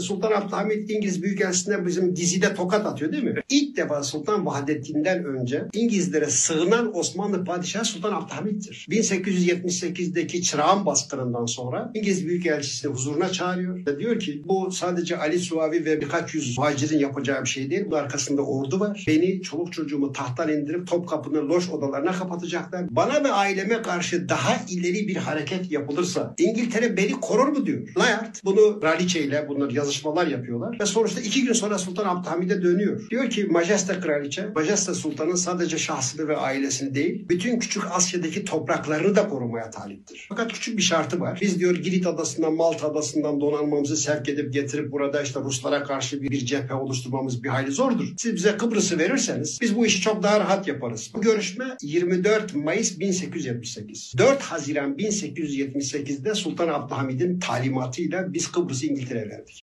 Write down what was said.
Sultan Abdülhamit İngiliz Büyükelçisi'ne bizim dizide tokat atıyor değil mi? İlk defa Sultan Vahdettin'den önce İngilizlere sığınan Osmanlı Padişahı Sultan Abdülhamit'tir. 1878'deki Çırağan baskınından sonra İngiliz Büyükelçisi'ni huzuruna çağırıyor ve diyor ki bu sadece Ali Suavi ve birkaç yüz muhacirin yapacağı bir şey değil. Bu arkasında ordu var. Beni, çoluk çocuğumu tahttan indirip Topkapı'nın loş odalarına kapatacaklar. Bana ve aileme karşı daha ileri bir hareket yapılırsa İngiltere beni korur mu diyor. Layard bunu Kraliçe ile bunlar yazışmalar yapıyorlar ve sonuçta iki gün sonra Sultan Abdülhamid'e dönüyor. Diyor ki Majeste Kraliçe, Majeste Sultan'ın sadece şahsını ve ailesini değil, bütün küçük Asya'daki topraklarını da korumaya taliptir. Fakat küçük bir şartı var. Biz diyor Girit adasından, Malta adasından donanmamızı sevk edip getirip burada işte Ruslara karşı bir, bir cephe oluşturmamız bir hayli zordur. Siz bize Kıbrıs'ı verirseniz biz bu işi çok daha rahat yaparız. Bu görüşme 24 Mayıs 1878. 4 Haziran 1878'de Sultan Abdülhamid'in talimatıyla biz Kıbrıs'ı İngiltere'ye verdik.